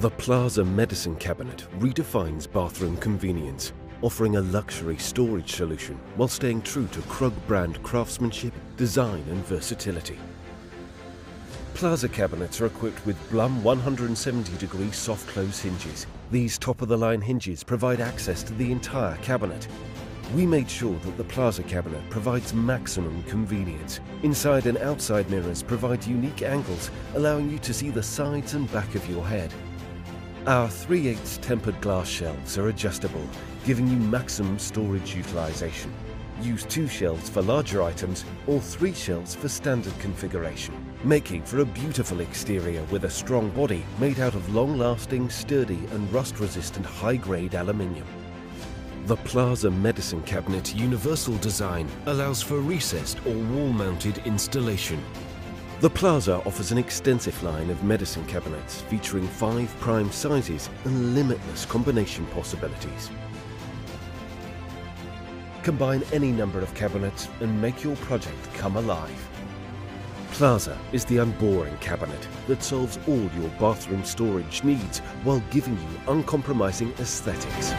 The Plaza Medicine Cabinet redefines bathroom convenience, offering a luxury storage solution while staying true to Krugg brand craftsmanship, design and versatility. Plaza cabinets are equipped with Blum 170 degree soft close hinges. These top of the line hinges provide access to the entire cabinet. We made sure that the Plaza cabinet provides maximum convenience. Inside and outside mirrors provide unique angles, allowing you to see the sides and back of your head. Our 3 8 tempered glass shelves are adjustable, giving you maximum storage utilization. Use two shelves for larger items or three shelves for standard configuration, making for a beautiful exterior with a strong body made out of long-lasting, sturdy and rust-resistant high-grade aluminium. The Plaza Medicine Cabinet universal design allows for recessed or wall-mounted installation the Plaza offers an extensive line of medicine cabinets featuring five prime sizes and limitless combination possibilities. Combine any number of cabinets and make your project come alive. Plaza is the unboring cabinet that solves all your bathroom storage needs while giving you uncompromising aesthetics.